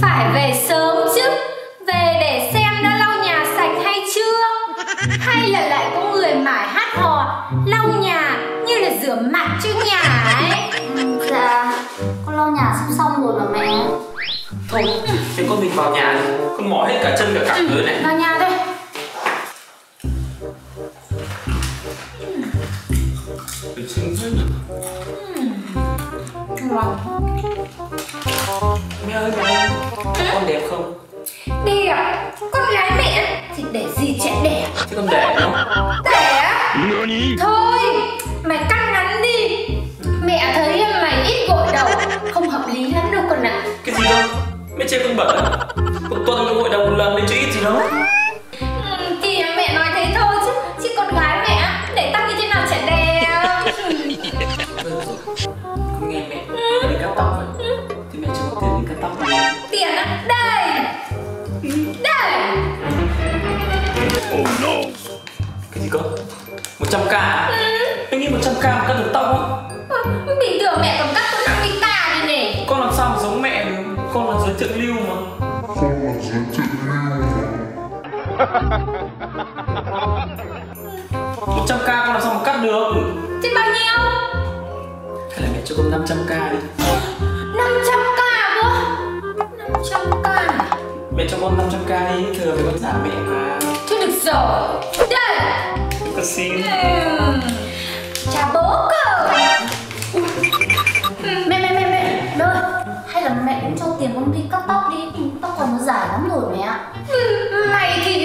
Phải về sớm chứ. Về để xem đã lau nhà sạch hay chưa? Hay là lại có người mải hát hò Lau nhà như là rửa mặt chứ nhà ấy? Ừ, dạ, con lau nhà xong xong rồi mà mẹ. Thôi, thế con mình vào nhà đi Con mỏi hết cả chân cả cẳng ừ, rồi này. Vào nhà thôi. Con đẹp không? Đẹp Con gái mẹ. Thì để gì trẻ đẹp Thế con để nó Để á Thôi Mày cắt ngắn đi. Mẹ thấy mày ít gội đầu. Không hợp lý lắm đâu con ạ. Cái gì đâu? Mẹ chê con bẩn Đây Cái gì cơ? 100k à? Anh nghĩ 100k mà cắt được tóc á? Ừ, Bình thường mẹ còn cắt con 50k đi nè Con làm sao mà giống mẹ được? Con là giới thượng lưu mà một trăm k con làm sao mà cắt được Thế bao nhiêu hay là mẹ cho con 500 k đi con 500 k đi thừa với con giả mẹ mà. Thôi được rồi. Đây. Con xin. Ừm, Chà bố cơ. Ui. Mẹ mẹ mẹ mẹ. Nơi Hay là mẹ cũng cho tiền con đi cắt tóc đi. Tóc còn nó dài lắm rồi mẹ ạ. Mày thì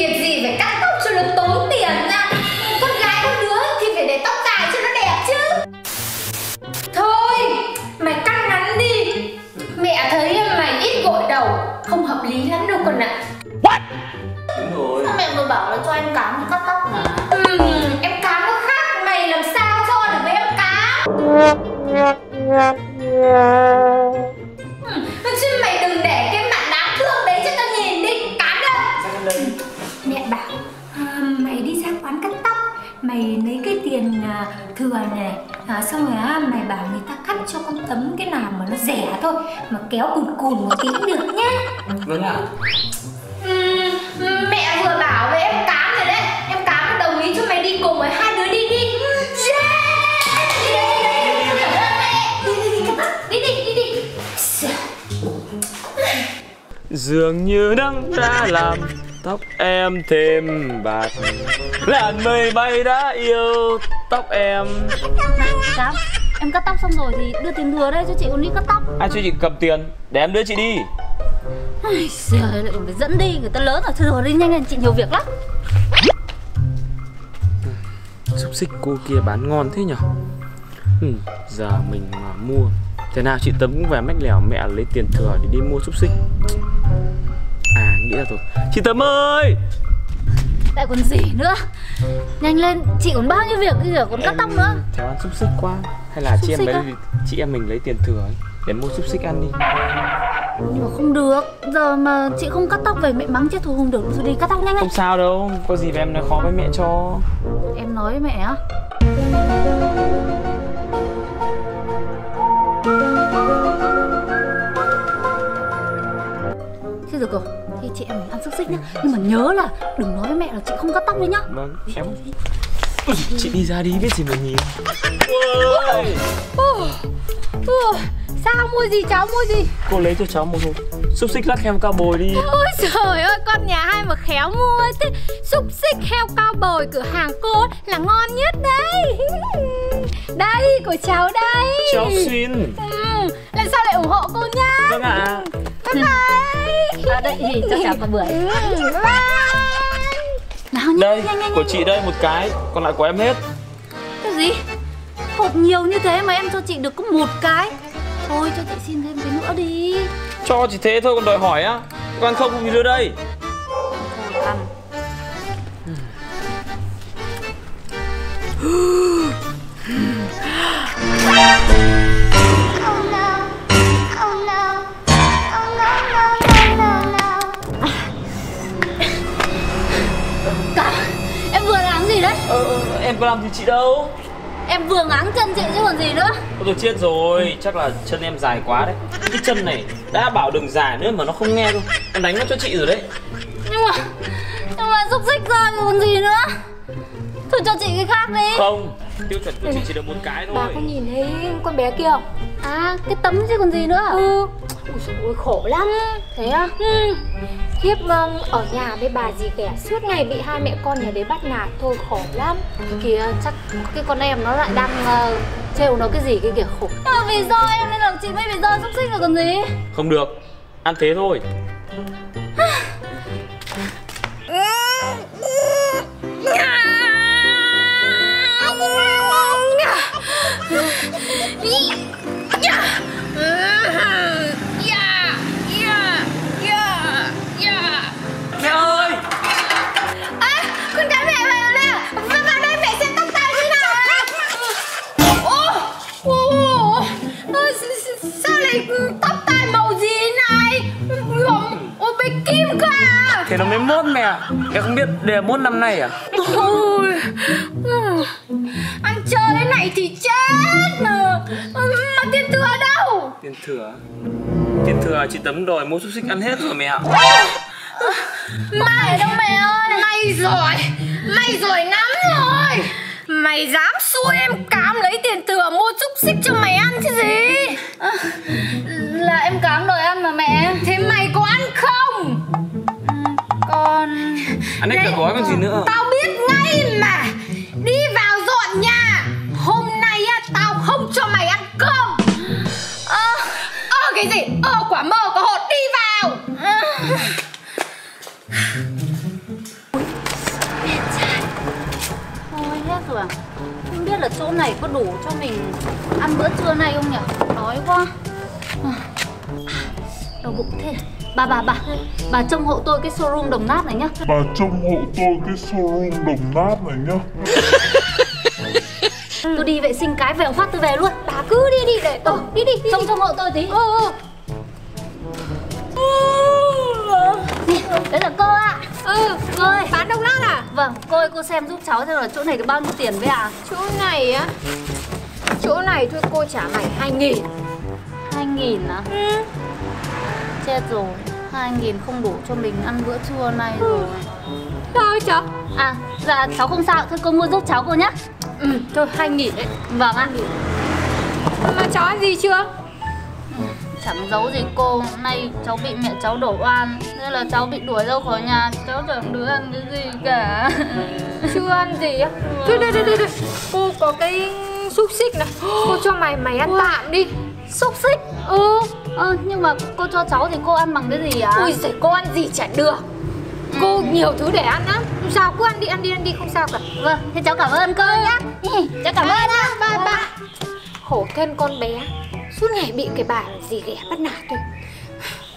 ừ, Chứ mày đừng để cái mặt đáng thương đấy cho tao nhìn đi con đây? Mẹ bảo à, Mày đi ra quán cắt tóc Mày lấy cái tiền à, thừa này à, Xong rồi á, mày bảo người ta cắt cho con tấm cái nào mà nó rẻ thôi Mà kéo cùn cùn một tí cũng được nhá vâng ạ Dường như nắng đã làm tóc em thêm bạc. Làn mây bay đã yêu tóc em. Cám Em cắt tóc xong rồi thì đưa tiền thừa đây cho chị còn đi cắt tóc. Ai cho chị cầm tiền để em đưa chị đi. Ai giời lại còn phải dẫn đi Người ta lớn rồi thôi rồi đi nhanh lên chị nhiều việc lắm. Xúc xích cô kia bán ngon thế nhở? Ừ, Giờ mình mà mua Thế nào chị Tấm cũng về mách lèo mẹ lấy tiền thừa để đi mua xúc xích nghĩ ra rồi Chị Tấm ơi! Lại còn gì nữa? Nhanh lên chị còn bao nhiêu việc bây giờ còn cắt tóc nữa. Cháu ăn xúc xích quá. Hay là chị em lấy chị em mình lấy tiền thừa ấy, để mua xúc xích ăn đi. Nhưng mà không được. Giờ mà chị không cắt tóc về mẹ mắng chết thôi không được. Thôi đi cắt tóc nhanh lên. Không sao đâu Có gì mà em nói khó với mẹ cho. Em nói với mẹ á. Thế được rồi chị em mình ăn xúc xích nhá. Nhưng mà nhớ là đừng nói với mẹ là chị không cắt tóc đấy nhá. Vâng em. Ui, Chị đi ra đi biết gì mà nhìn. Sao mua gì cháu mua gì? Cô lấy cho cháu một hộp Xúc xích lắc heo cao bồi đi. Ôi trời ơi con nhà ai mà khéo mua thế? Xúc xích heo cao bồi cửa hàng cô là ngon nhất đấy. Đây của cháu đây. Cháu xin. Ừ, Lần sau lại ủng hộ cô nhá? Vâng ạ. À đây thì cho cháu có bưởi Nào nhanh Đây nhanh nhanh của chị đây một cái Còn lại của em hết. Cái gì? Hộp nhiều như thế mà em cho chị được có một cái. Thôi cho chị xin thêm cái nữa đi. Cho chỉ thế thôi còn đòi hỏi á. Còn không thì đưa đây. Thôi ăn có làm gì chị đâu. Em vừa ngáng chân chị chứ còn gì nữa. Ôi tôi chết rồi. Chắc là chân em dài quá đấy. Cái chân này đã bảo đừng dài nữa mà nó không nghe đâu. Em đánh nó cho chị rồi đấy. Nhưng mà Nhưng mà xúc xích ra còn gì nữa. Thôi cho chị cái khác đi. Không Tiêu chuẩn của chị chỉ được một cái Bà thôi. có nhìn thấy con bé kia không? À cái tấm chứ còn gì nữa. Ừ Ui dồi ôi khổ lắm. Thế à ừ. Khiếp ở nhà với bà dì ghẻ Suốt ngày bị hai mẹ con nhà đấy bắt nạt. Thôi khổ lắm. Kìa chắc cái con em nó lại đang uh, trêu nó cái gì cái kìa khổ. À, Vì do em nên là chị mới bị do xúc xích rồi còn gì? Không được. Ăn thế thôi à nó mới mốt mẹ. À? Em không biết là mốt năm nay à? Ôi. Ăn chơi thế này thì chết mà. Mà tiền thừa đâu? Tiền thừa? Tiền thừa chị Tấm đòi mua xúc xích ăn hết rồi mẹ ạ. Mày đâu mẹ ơi Mày rồi Mày rồi lắm rồi. Mày dám xui em cám lấy tiền thừa mua xúc xích cho mày ăn chứ gì? Là em cám đòi ăn mà mẹ. Thế mày có ăn không Con Ăn hết cả gói còn gì nữa? Tao biết ngay mà. Đi vào dọn nhà. Hôm nay á tao không cho mày ăn cơm. Ơ Ơ cái gì? Ơ quả mơ có hột đi vào. Ờ. Thôi hết rồi à? Không biết là chỗ này có đủ cho mình ăn bữa trưa nay không nhỉ? Đói quá. À, Đau bụng thế Bà bà bà. Bà trông hộ tôi cái showroom đồng nát này nhá. Bà trông hộ tôi cái showroom đồng nát này nhá. Tôi đi vệ sinh cái về phát tôi về luôn. Bà cứ đi đi để tôi. Đi đi đi Trông trông hộ tôi tí. Ừ Nè, Đấy là cô ạ. Ừ Cô ơi Bán đồng nát à? Vâng cô ơi cô xem giúp cháu xem là chỗ này được bao nhiêu tiền với à Chỗ này á? Chỗ này thôi cô trả mày 2 nghìn. Hai nghìn à ừ. Chết rồi. Hai nghìn không đủ cho mình ăn bữa trưa nay rồi. Thôi cháu? À dạ cháu không sao Thôi cô mua giúp cháu cô nhá. Ừ thôi 2 nghìn đấy. Vâng ạ. Mà cháu ăn gì chưa? Chẳng giấu gì cô. Hôm nay cháu bị mẹ cháu đổ oan. Nên là cháu bị đuổi ra khỏi nhà. Cháu chẳng đứa ăn cái gì cả. Chưa ăn gì á? Thôi đây đây đây đây Cô có cái xúc xích này Cô cho mày mày ăn tạm đi. Xúc xích? Ừ Ờ nhưng mà cô cho cháu thì cô ăn bằng cái gì ạ? Ui giời cô ăn gì chả được. Cô nhiều thứ để ăn lắm Không sao cứ ăn đi ăn đi ăn đi không sao cả. Vâng thế cháu cảm ơn cô nhá. Cháu cảm ơn ạ ba ba Khổ thân con bé. Suốt ngày bị cái bà gì ghẻ bắt nạt thôi